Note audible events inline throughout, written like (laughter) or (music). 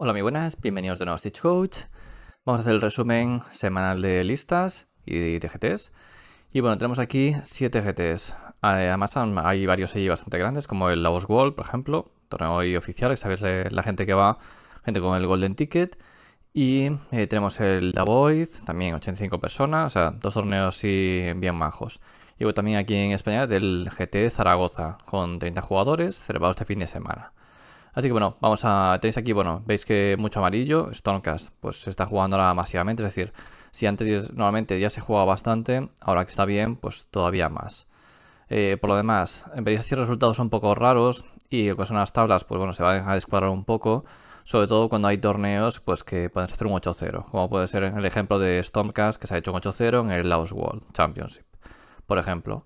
Hola, muy buenas, bienvenidos de nuevo a Stitch Coach. Vamos a hacer el resumen semanal de listas y de GTs. Y bueno, tenemos aquí 7 GTs. Además, hay varios allí bastante grandes, como el Laos World, por ejemplo, torneo hoy oficial, que sabéis la gente que va, gente con el Golden Ticket. Y eh, tenemos el Davoid, también 85 personas, o sea, dos torneos sí bien majos. Y luego también aquí en España del GT Zaragoza, con 30 jugadores, celebrado este fin de semana. Así que bueno, vamos a... Tenéis aquí, bueno, veis que mucho amarillo, Stormcast, pues se está jugando ahora masivamente, es decir, si antes normalmente ya se jugaba bastante, ahora que está bien, pues todavía más. Eh, por lo demás, veréis así resultados un poco raros y con son las tablas, pues bueno, se van a descuadrar un poco sobre todo cuando hay torneos pues que pueden ser un 8-0, como puede ser el ejemplo de Stormcast que se ha hecho un 8-0 en el Laos World Championship, por ejemplo.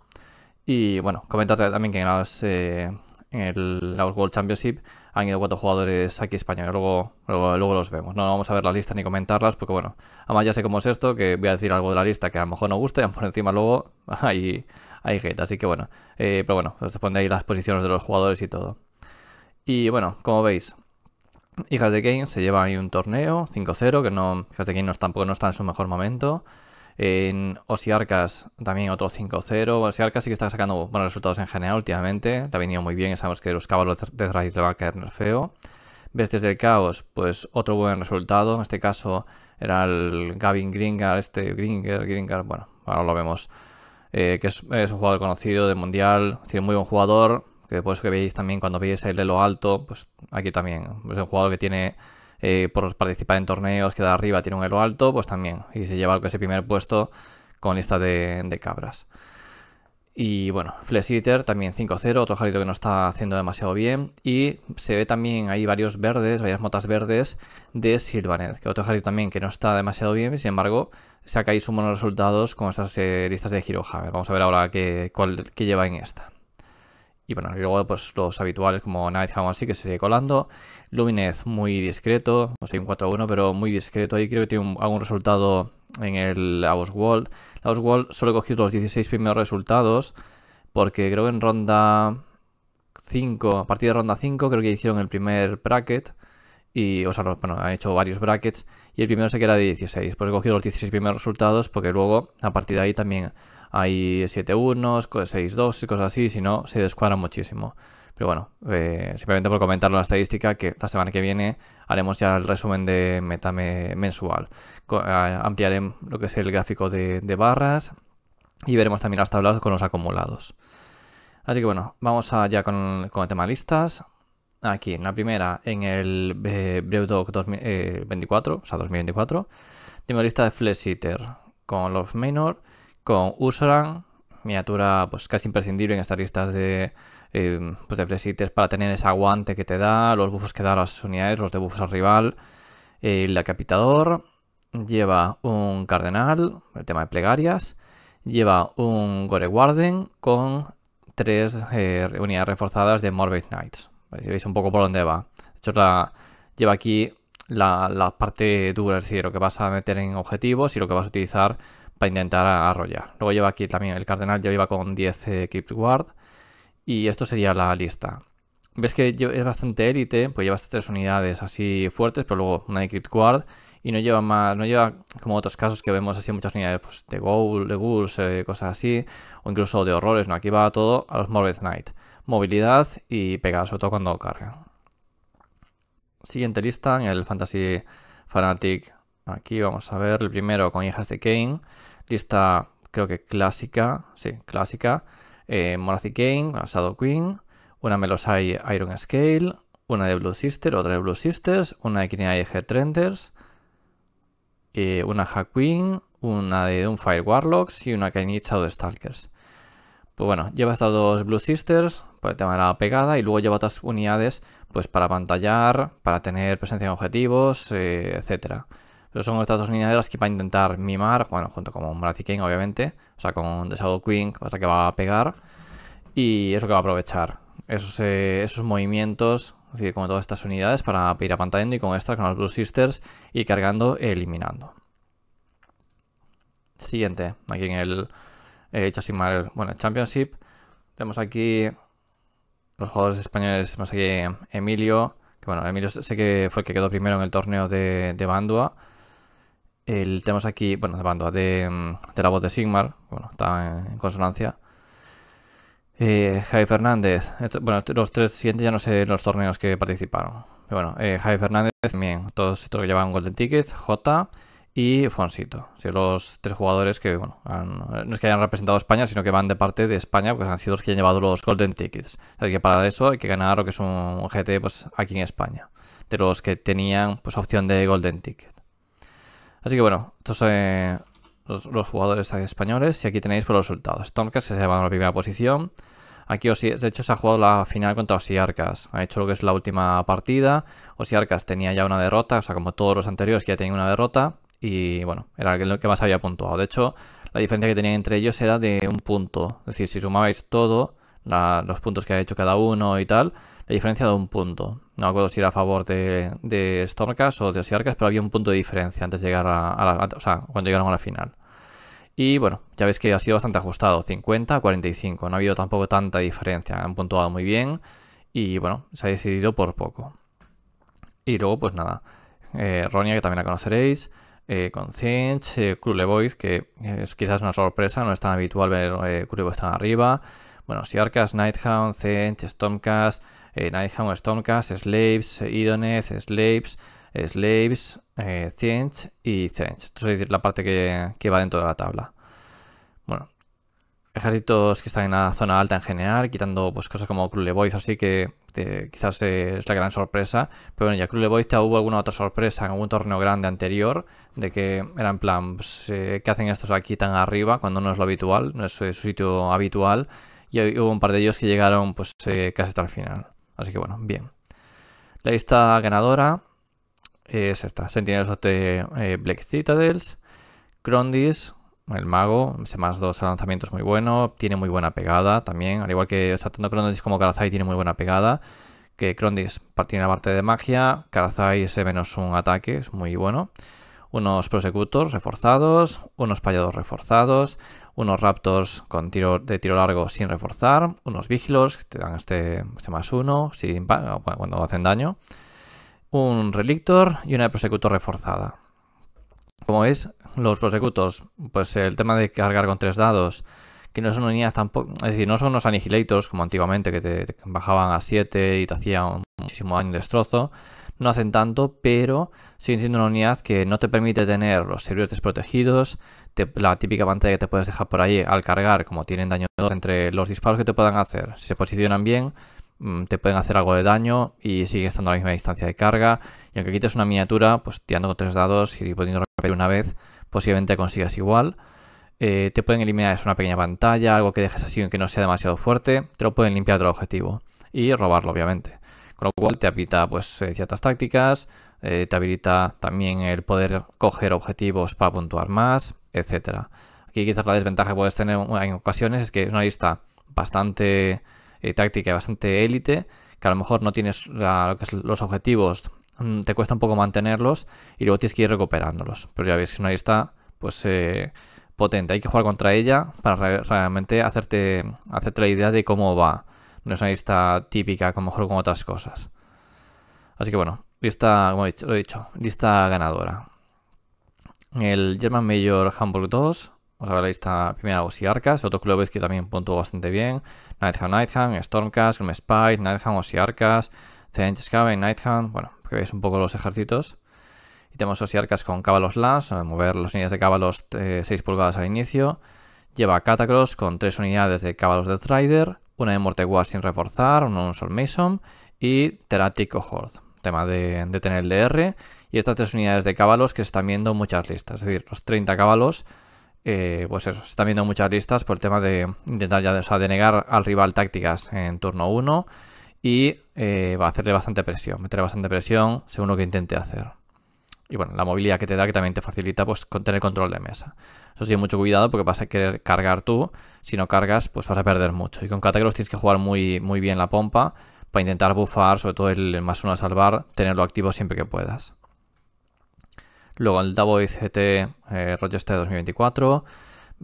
Y bueno, comentar también que en, eh, el Laos World Championship han ido cuatro jugadores aquí españoles, luego, luego, luego, los vemos. No vamos a ver la lista ni comentarlas porque bueno, además ya sé cómo es esto, que voy a decir algo de la lista que a lo mejor no guste, y (laughs) por encima luego (laughs) hay, hay hate, así que bueno, eh, pero bueno, os pone ahí las posiciones de los jugadores y todo. Y bueno, como veis, Hijas de Game se lleva ahí un torneo 5-0, que no, Hijas de Game no, tampoco no está en su mejor momento. En Osiarcas también otro 5-0. Osiarcas sí que está sacando buenos resultados en general últimamente. Le ha venido muy bien. Sabemos que los caballos de raíz le va a caer feo. Bestias del Caos, pues otro buen resultado. En este caso era el Gavin Gringar, este Gringer, Gringar, bueno, ahora lo vemos. Eh, que es, un jugador conocido del mundial, tiene muy buen jugador que después que veis también cuando veis el elo alto, pues aquí también es un jugador que tiene eh, por participar en torneos, que de arriba tiene un elo alto, pues también, y se lleva ese primer puesto con lista de, cabras. Y bueno, Flesh Eater también 5-0, otro jarito que no está haciendo demasiado bien. Y se ve también ahí varios verdes, varias motas verdes de Silvanet, que otro jarito también que no está demasiado bien, sin embargo, sacáis un buenos resultados con esas eh, listas de Hirohame. Vamos a ver ahora qué, qué lleva en esta. Y bueno, luego pues los habituales como Nighthound así que se sigue colando. Luminez muy discreto, no sé, un 4-1, pero muy discreto. Ahí creo que tiene algún resultado en el World. House World solo he cogido los 16 primeros resultados porque creo que en ronda 5, a partir de ronda 5 creo que hicieron el primer bracket. Y, o sea, bueno, han hecho varios brackets y el primero se queda de 16. Pues he cogido los 16 primeros resultados porque luego a partir de ahí también hay 7-1, 6-2 y cosas así, si no, se descuadran muchísimo. Pero bueno, eh, simplemente por comentar la estadística, que la semana que viene haremos ya el resumen de meta mensual. ampliaré lo que es el gráfico de, barras y veremos también las tablas con los acumulados. Así que bueno, vamos allá con, con el tema listas. Aquí, en la primera, en el eh, 2024, o sea, 2024, tengo lista de Flesh Eater con Love Manor con Usoran, miniatura pues casi imprescindible en estas listas de, eh, pues de para tener ese aguante que te da, los buffos que da las unidades, los debuffos al rival. El decapitador lleva un cardenal, el tema de plegarias, lleva un Gore Warden con tres eh, unidades reforzadas de Morbid Knights. Veis un poco por dónde va. De hecho, la, lleva aquí la, la parte dura, es decir, lo que vas a meter en objetivos y lo que vas a utilizar para intentar arrollar. Luego lleva aquí también el cardenal, ya iba con 10 eh, Crypt Guard. Y esto sería la lista. Ves que es bastante élite, pues lleva tres unidades así fuertes, pero luego una de Crypt Guard. Y no lleva más, no lleva como otros casos que vemos así muchas unidades pues, de Ghoul, de Ghouls, eh, cosas así. O incluso de horrores, ¿no? Aquí va todo a los Morbid Knight. Movilidad y pegada, sobre todo cuando carga. Siguiente lista en el Fantasy Fanatic. Aquí vamos a ver el primero con hijas de Kane. Lista, creo que clásica, sí, clásica. Eh, Kane, Shadow Queen, una Melosai Iron Scale, una de Blue Sister, otra de Blue Sisters, una de Kinai Head Trenders, eh, una Hack Queen, una de Fire Warlocks y una Kainit Shadow Stalkers. Pues bueno, lleva estas dos Blue Sisters por el tema de la pegada y luego lleva otras unidades pues para pantallar, para tener presencia en objetivos, eh, etcétera. Pero son estas dos unidades que va a intentar mimar, bueno, junto con Marathi King, obviamente. O sea, con The Shadow Queen, cosa que va a pegar. Y eso que va a aprovechar. Esos, eh, esos movimientos, es decir, con todas estas unidades para ir apantallando y con estas, con las Blue Sisters, y cargando e eliminando. Siguiente, aquí en el eh, bueno, Championship. Tenemos aquí los jugadores españoles, tenemos aquí Emilio, Que bueno, Emilio sé que fue el que quedó primero en el torneo de, de Bandua. El, tenemos aquí, bueno, Bandua, de, mm, de la voz de Sigmar. Bueno, está en, consonancia. Eh, Javi Fernández. bueno, los tres siguientes ya no sé los torneos que participaron. Pero bueno, eh, Javi Fernández también. Todos estos que llevan Golden Ticket. J y Fonsito. Son los tres jugadores que, bueno, no es que hayan representado a España, sino que van de parte de España, porque han sido los que han llevado los Golden Tickets. Así que para eso hay que ganar lo que es un GT pues, aquí en España, de los que tenían pues opción de Golden Ticket. Así que bueno, estos son los, jugadores españoles y aquí tenéis pues, los resultados. Stormcast se lleva a la primera posición. Aquí, de hecho, se ha jugado la final contra Osiarcas. Ha hecho lo que es la última partida. Osiarcas tenía ya una derrota, o sea, como todos los anteriores que ya tenían una derrota y bueno, era el que más había puntuado. De hecho, la diferencia que tenían entre ellos era de un punto. Es decir, si sumabais todo, los puntos que ha hecho cada uno y tal, la diferencia de un punto. No me acuerdo si era a favor de, de Stormcast o de Osiarcas, pero había un punto de diferencia antes de llegar a, la, o sea, cuando llegaron a la final. Y bueno, ya veis que ha sido bastante ajustado, 50 a 45. No ha habido tampoco tanta diferencia. Han puntuado muy bien y bueno, se ha decidido por poco. Y luego, pues nada, eh, Ronia, que también la conoceréis, eh, con Cinch, eh, Boys, que es quizás una sorpresa, no es tan habitual ver eh, Boys tan arriba. Bueno, Siarkas, Nighthound, Cinch, Stormcast, eh, Nighthound, Stormcast, Slaves, Idoneth, Slaves, Slaves, eh, y Cinch. Esto es decir, la parte que, que va dentro de la tabla. Bueno, ejércitos que están en la zona alta en general, quitando pues cosas como Boys, así que quizás es la gran sorpresa. Pero bueno, ya Boys te hubo alguna otra sorpresa en algún torneo grande anterior, de que era en plan, pues, eh, ¿qué hacen estos aquí tan arriba cuando no es lo habitual, no es su sitio habitual? Y hubo un par de ellos que llegaron pues eh, casi hasta el final. Así que bueno, bien. La lista ganadora es esta. Sentinels de eh, Black Citadels, Crondis, el mago, ese más dos lanzamientos muy bueno, tiene muy buena pegada también, al igual que o tanto Crondis como Karazai tiene muy buena pegada, que Crondis tiene la parte de magia, Karazai ese menos un ataque, es muy bueno, unos Prosecutors reforzados, unos Payados reforzados, unos Raptors con tiro de tiro largo sin reforzar, unos Vigilos que te dan este, este más uno sin, cuando hacen daño, un Relictor y una Prosecutor reforzada. Como veis, los prosecutors, pues el tema de cargar con tres dados, que no son unidades tampoco, es decir, no son unos anihilators como antiguamente que te, bajaban a 7 y te hacían muchísimo daño y destrozo, no hacen tanto, pero siguen siendo una unidad que no te permite tener los servidores desprotegidos, la típica pantalla que te puedes dejar por ahí al cargar, como tienen daño entre los disparos que te puedan hacer, si se posicionan bien, mm, te pueden hacer algo de daño y sigue estando a la misma distancia de carga. Y aunque quites una miniatura, pues tirando con tres dados y pudiendo repetir una vez, posiblemente consigas igual. Eh, te pueden eliminar es una pequeña pantalla, algo que dejes así aunque no sea demasiado fuerte, te lo pueden limpiar del objetivo y robarlo obviamente. Con lo cual te habilita pues, eh, ciertas tácticas, eh, te habilita también el poder coger objetivos para puntuar más, etc. Aquí quizás la desventaja que puedes tener en ocasiones es que es una lista bastante táctica y bastante élite, que a lo mejor no tienes los objetivos Mm, te cuesta un poco mantenerlos y luego tienes que ir recuperándolos. Pero ya ves, es una lista pues eh, potente. Hay que jugar contra ella para realmente hacerte, hacerte la idea de cómo va. No es una lista típica, como mejor con otras cosas. Así que bueno, lista, como he dicho, lo he dicho, lista ganadora. El German Major Hamburg 2, vamos a ver la lista primera Osiarcas, otros clubes que también puntuó bastante bien. Nightham, Nightham, Stormcast, Grim Spy, Nightham, Osiarcas, Zench Scaven, Nightham, bueno, que veis un poco los ejércitos. Y tenemos Osiarcas con Cábalos Las, mover las unidades de Cábalos 6 eh, pulgadas al inicio. Lleva Catacross con 3 unidades de Cábalos de Rider, una de Morteguar sin reforzar, un Sol Mason y Teratic Horde. Tema de, tener el DR. Y estas tres unidades de Cábalos que se están viendo muchas listas. Es decir, los 30 Cábalos, eh, pues eso, se están viendo muchas listas por el tema de intentar ya, o sea, denegar al rival tácticas en turno 1 y eh, va a hacerle bastante presión, meterle bastante presión según lo que intente hacer. Y bueno, la movilidad que te da que también te facilita pues tener control de mesa. Eso sí, mucho cuidado porque vas a querer cargar tú. Si no cargas, pues vas a perder mucho. Y con Catagros tienes que jugar muy, muy bien la pompa para intentar buffar, sobre todo el, más uno a salvar, tenerlo activo siempre que puedas. Luego el GT eh, Rochester 2024.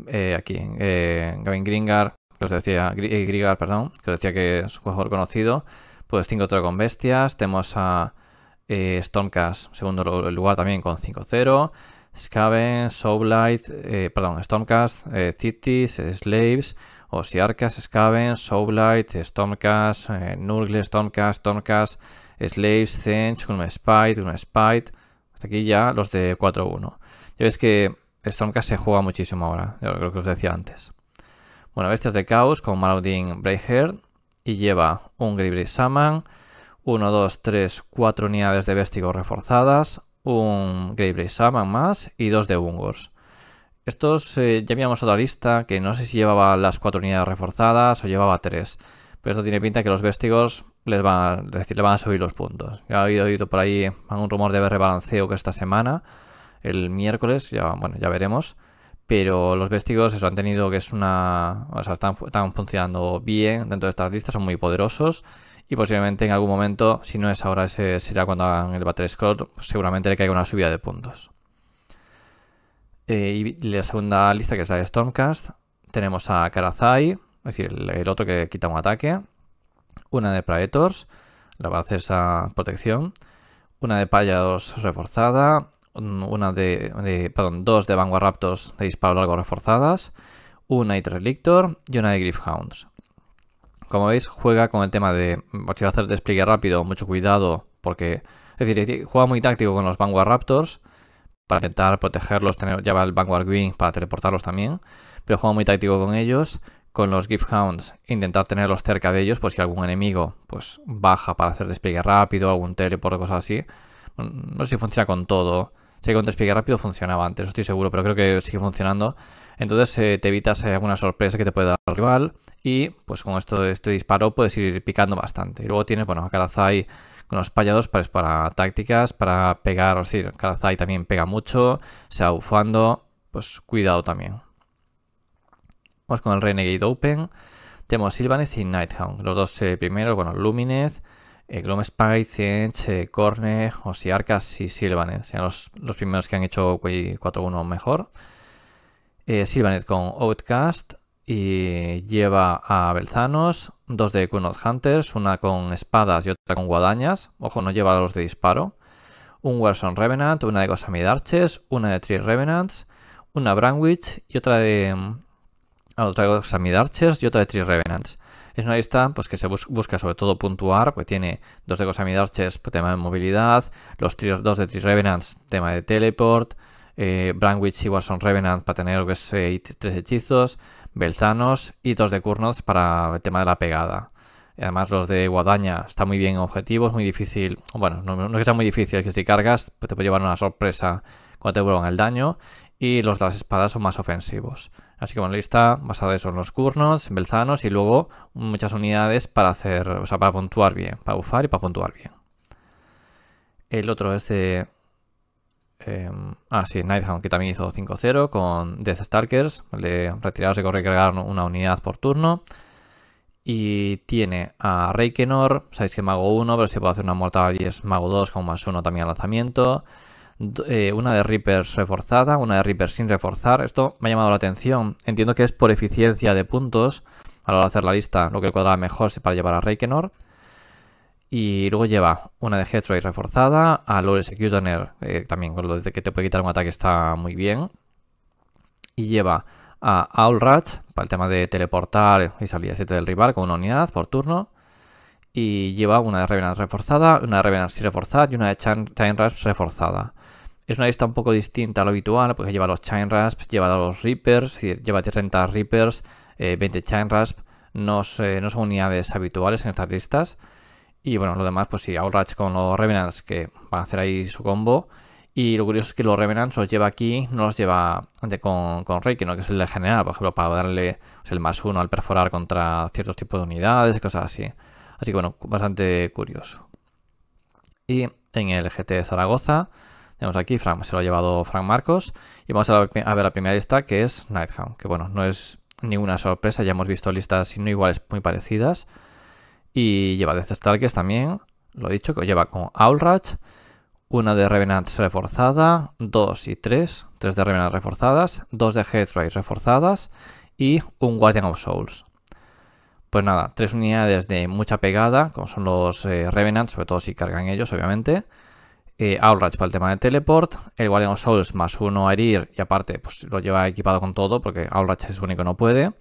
Eh, aquí, eh, Gavin Gringar que os decía, eh, Grigar, perdón, que os decía que es un jugador conocido, pues 5-0 con bestias. Tenemos a eh, Stormcast, segundo lugar también con 5-0. Skaven, Soulblight, eh, perdón, Stormcast, eh, Cities, Slaves, Osiarcas, Skaven, Soulblight, Stormcast, eh, Nurgle, Stormcast, Stormcast, Slaves, Zench, un Spite, un Spite. Hasta aquí ya los de 4-1. Ya ves que Stormcast se juega muchísimo ahora, lo que os decía antes. Bueno, bestias de caos con Marauding Brayhair y lleva un Gribri Saman, 1, 2, 3, 4 unidades de Vestigo reforzadas, un Grey Saman más y dos de Ungors. Estos eh, ya habíamos otra lista que no sé si llevaba las cuatro unidades reforzadas o llevaba tres. Pero esto tiene pinta que los Vestigos les van, a subir los puntos. Ya he oído por ahí un rumor de rebalanceo que esta semana, el miércoles, ya, bueno, ya veremos. Pero los Vestigos eso, han tenido que es una. O sea, están, funcionando bien dentro de estas listas, son muy poderosos y posiblemente en algún momento, si no es ahora, ese será cuando hagan el Battle Score, seguramente le caiga una subida de puntos. Eh, y la segunda lista, que es la de Stormcast, tenemos a Karazai, es decir, el, otro que quita un ataque, una de Praetors, la va a esa protección, una de Payados reforzada, una de, perdón, dos de Vanguard Raptors de disparo largo reforzadas, una de Relictor y una de Griffhounds. Como veis, juega con el tema de si va a hacer despliegue rápido, mucho cuidado, porque es decir, juega muy táctico con los Vanguard Raptors para intentar protegerlos, tener, lleva el Vanguard Wing para teleportarlos también, pero juega muy táctico con ellos. Con los Gift Hounds, intentar tenerlos cerca de ellos, pues si algún enemigo pues baja para hacer despliegue rápido, algún teleport cosas así. No sé si funciona con todo. Sé que con despliegue rápido funcionaba antes, estoy seguro, pero creo que sigue funcionando. Entonces eh, te evitas eh, alguna sorpresa que te puede dar el rival y pues con esto este disparo puedes ir picando bastante. Y luego tienes, bueno, a Karazai con los payados para, para tácticas, para pegar, es decir, Karazai también pega mucho, se va bufando, pues cuidado también. Vamos con el Renegade Open. Tenemos Sylvaneth y Nighthound, los dos eh, primeros, bueno, Lumineth, eh, Glomspite, Zench, eh, Corne, Osiarcas y Sylvaneth, sean los, primeros que han hecho 4-1 mejor. Eh, con Outcast, y lleva a Belzanos, dos de Kunot Hunters, una con espadas y otra con guadañas. Ojo, no lleva los de disparo. Un Warson Revenant, una de Gosamid Arches, una de Tree Revenants, una Branwich y otra de. Ah, otra de Gosamid Archers y otra de Tree Revenants. Es una lista pues, que se busca sobre todo puntuar, porque tiene dos de Gosamid Archers, pues, tema de movilidad, los dos de Tree Revenants, tema de teleport, eh, Branwich y Warson Revenant para tener que es, eh, tres hechizos, Belzanos y dos de Kurnoz para el tema de la pegada. además los de Guadaña están muy bien objetivos, muy difícil. Bueno, no, es que sea muy difícil, es que si cargas pues te puede llevar una sorpresa cuando te vuelvan el daño. Y los de las espadas son más ofensivos. Así que bueno, lista basada en los Kurnoz, Belzanos y luego muchas unidades para hacer, o sea, para puntuar bien, para bufar y para puntuar bien. El otro es de Em, ah, sí, Nighthound, que también hizo 5-0 con Death Stalkers, el de retirarse y recargar una unidad por turno. Y tiene a Reikenor, sabéis que Mago 1, pero se puede hacer una mortal y es Mago 2 con más 1 también al lanzamiento. Eh, una de Reapers reforzada, una de Reapers sin reforzar. Esto me ha llamado la atención. Entiendo que es por eficiencia de puntos. A la hora de hacer la lista, lo que cuadra mejor es para llevar a Reikenor. Y luego lleva una de Headroid reforzada, a Lore Executioner, eh, también con lo de que te puede quitar un ataque está muy bien. Y lleva a Owlratch para el tema de teleportar y salir 7 del rival con una unidad por turno. Y lleva una de Revenant reforzada, una de Revenant sin reforzar y una de Chain, reforzada. Es una lista un poco distinta a lo habitual porque lleva los Chain Rasp, lleva los Reapers, lleva 30 Reapers, 20 eh, Chain Rasp. No son unidades habituales en estas listas. Y bueno, lo demás, pues sí, Outrage con los Revenants que van a hacer ahí su combo. Y lo curioso es que los Revenants los lleva aquí, no los lleva con, con Reiki, ¿no? que es el de general, por ejemplo, para darle pues, el más uno al perforar contra ciertos tipos de unidades cosas así. Así que bueno, bastante curioso. Y en el GT de Zaragoza, tenemos aquí, Frank, se lo ha llevado Frank Marcos. Y vamos a, ver la primera lista, que es Nighthound, que bueno, no es ninguna sorpresa, ya hemos visto listas, no iguales, muy parecidas. Y lleva de Stalkers también, lo he dicho, que lleva con Owlratch, una de Revenant reforzada, dos y tres, tres de Revenant reforzadas, dos de Headray reforzadas y un Guardian of Souls. pues nada, tres unidades de mucha pegada, como son los eh, Revenants, sobre todo si cargan ellos, obviamente. Eh, para el tema de teleport. El Guardian of Souls más uno a herir. Y aparte, pues lo lleva equipado con todo, porque Aurach es único, no puede.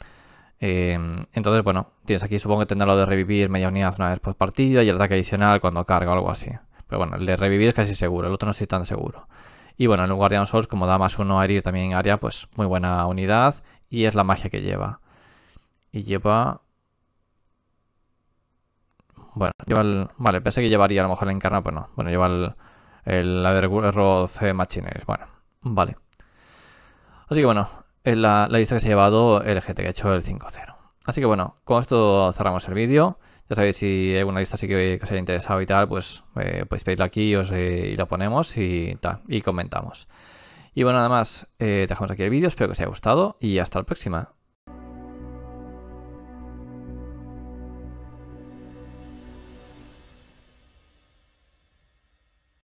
Em, entonces, bueno, tienes aquí, supongo que tendrá lo de revivir media unidad una vez por partida y el ataque adicional cuando carga o algo así. Pero bueno, el de revivir es casi seguro, el otro no estoy tan seguro. Y bueno, el Guardian Souls, como da más uno a herir también en área, pues muy buena unidad. Y es la magia que lleva. Y lleva bueno, lleva el... Vale, pensé que llevaría a lo mejor la encarna, pues no. Bueno, lleva el, el Roth Machinery. Bueno, vale. Así que bueno, es la, lista que se ha llevado el GT, que ha hecho el 5-0. Así que bueno, con esto cerramos el vídeo. Ya sabéis, si hay una lista así que, os haya interesado y tal, pues eh, podéis pedirlo aquí os, eh, y lo ponemos y tal, y comentamos. Y bueno, nada más, eh, dejamos aquí el vídeo, espero que os haya gustado y hasta la próxima.